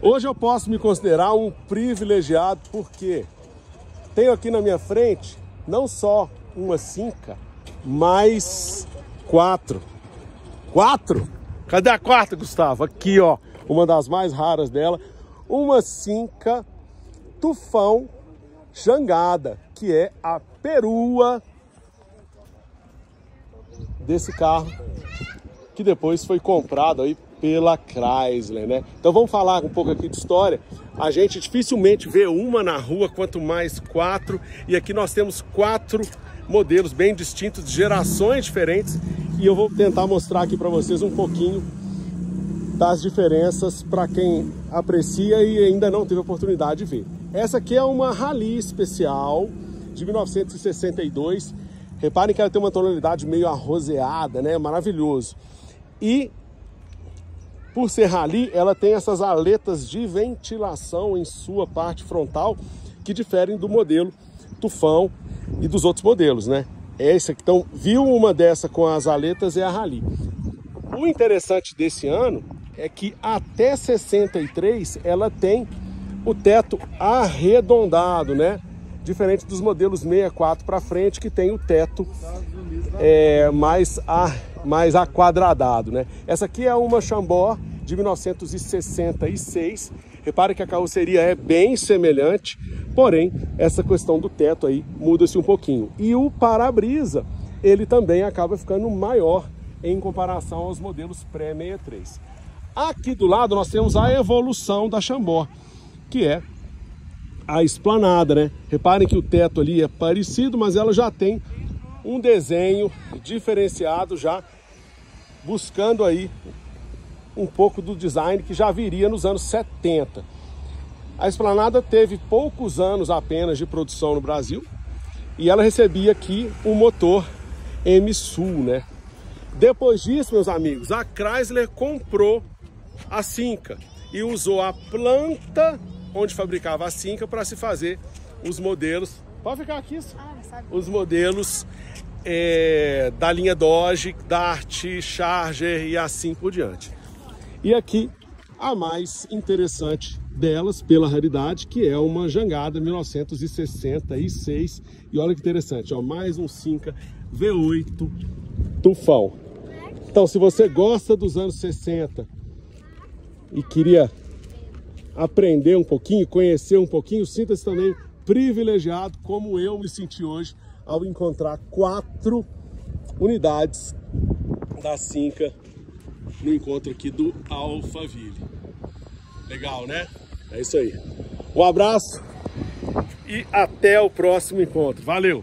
Hoje eu posso me considerar um privilegiado porque tenho aqui na minha frente não só uma cinca, mas quatro. Quatro? Cadê a quarta, Gustavo? Aqui, ó, uma das mais raras dela, uma cinca tufão jangada, que é a perua desse carro que depois foi comprado aí pela Chrysler, né? Então vamos falar um pouco aqui de história. A gente dificilmente vê uma na rua, quanto mais quatro. E aqui nós temos quatro modelos bem distintos, de gerações diferentes. E eu vou tentar mostrar aqui para vocês um pouquinho das diferenças para quem aprecia e ainda não teve oportunidade de ver. Essa aqui é uma Rally especial de 1962. Reparem que ela tem uma tonalidade meio arrozeada, né? Maravilhoso. E por ser rally, ela tem essas aletas de ventilação em sua parte frontal que diferem do modelo Tufão e dos outros modelos, né? Essa que então viu uma dessa com as aletas é a Rally. O interessante desse ano é que até 63 ela tem o teto arredondado, né? Diferente dos modelos 64 para frente que tem o teto é, mais a mais aquadradado, né? Essa aqui é uma Chambord de 1966. Repare que a carroceria é bem semelhante, porém essa questão do teto aí muda-se um pouquinho. E o para-brisa, ele também acaba ficando maior em comparação aos modelos pré-63. Aqui do lado nós temos a evolução da Chambord, que é a esplanada, né? Reparem que o teto ali é parecido, mas ela já tem um desenho diferenciado já buscando aí um pouco do design que já viria nos anos 70. A Esplanada teve poucos anos apenas de produção no Brasil e ela recebia aqui o um motor M-Sul, né? Depois disso, meus amigos, a Chrysler comprou a Cinca e usou a planta onde fabricava a Cinca para se fazer os modelos. Pode ficar aqui, ah, os modelos é, da linha Dodge, Dart, Charger e assim por diante. E aqui a mais interessante delas, pela raridade, que é uma jangada 1966. E olha que interessante, ó, mais um Cinca V8 Tufão. Então, se você gosta dos anos 60 e queria aprender um pouquinho, conhecer um pouquinho, sinta-se também privilegiado, como eu me senti hoje, ao encontrar quatro unidades da Cinca no encontro aqui do Alphaville. Legal, né? É isso aí. Um abraço e até o próximo encontro. Valeu!